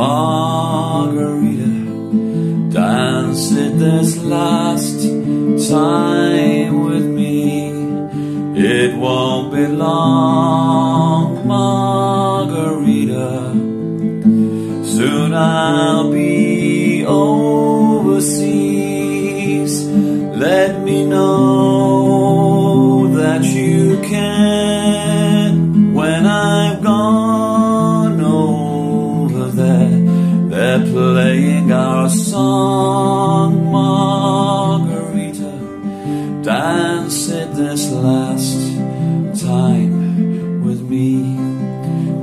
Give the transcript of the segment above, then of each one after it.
Margarita. Dance it this last time with me. It won't be long, Margarita. Soon I'll be overseas. Let me know that you can playing our song, Margarita. Dance it this last time with me.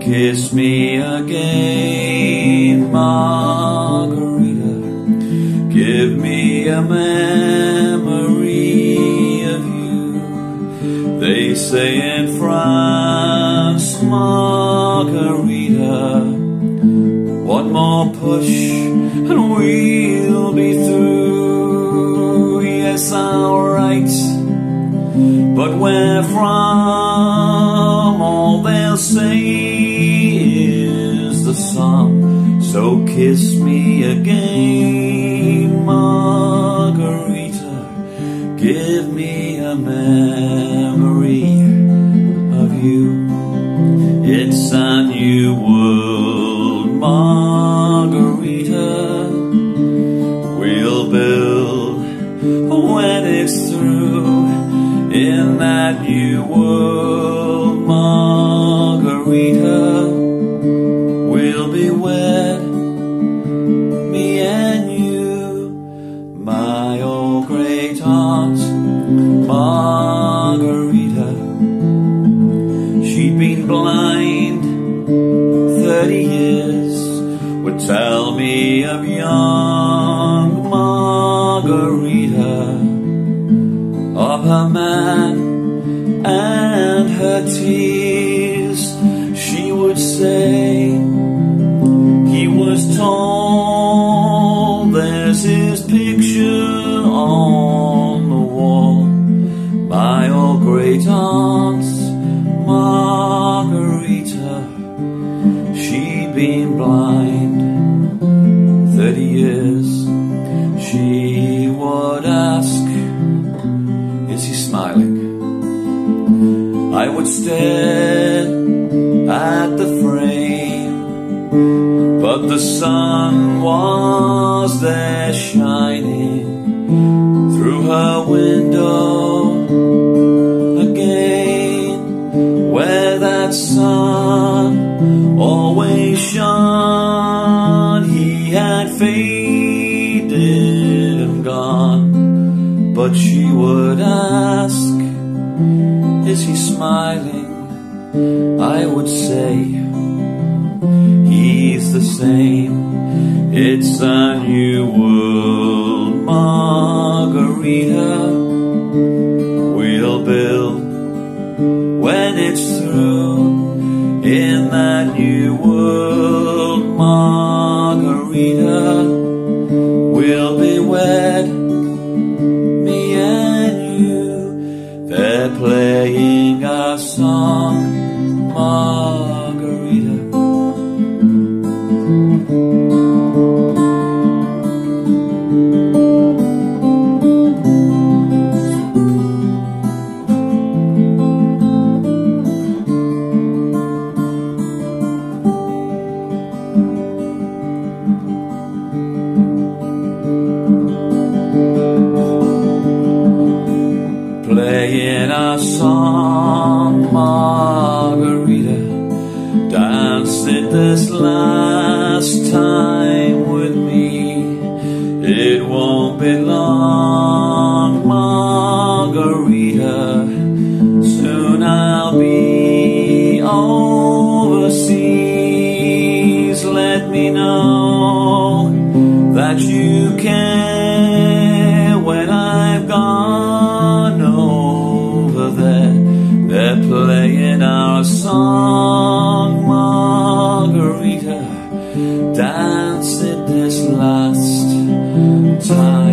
Kiss me again, Margarita. Give me a memory of you. They say in France, Margarita. One more push and we'll be through. Yes, alright. But where from? All they'll say is the song. So kiss me again, Margarita. Give me a memory of you. It's a new world, when it's through in that new world, Margarita. We'll be wed, me and you, my old great aunt, Margarita. She'd been blind thirty years, would tell me of young Margarita, of her man and her tears. She would say, he was tall, there's his picture on the wall. My old great aunt, Margarita, she'd been blind Is he smiling? I would stare at the frame, but the sun was there shining through her window again, where that sun always shone. He had faded and gone, but she I would say, He's the same. It's a new world, Margarita. We'll build when it's through in that new world, Margarita. We'll be wed, me and you. They're playing our song, song, Margarita. Dance it this last time with me. It won't be long, Margarita. Soon I'll be overseas. Let me know that you care Dance it this last time.